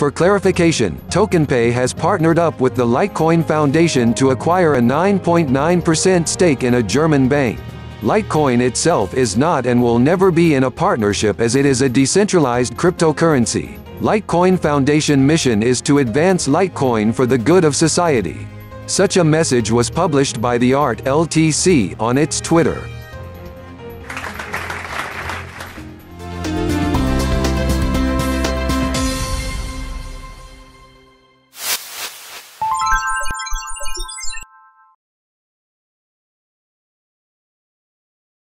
For clarification, TokenPay has partnered up with the Litecoin Foundation to acquire a 9.9% stake in a German bank. Litecoin itself is not and will never be in a partnership as it is a decentralized cryptocurrency. Litecoin Foundation mission is to advance Litecoin for the good of society. Such a message was published by the ART LTC on its Twitter.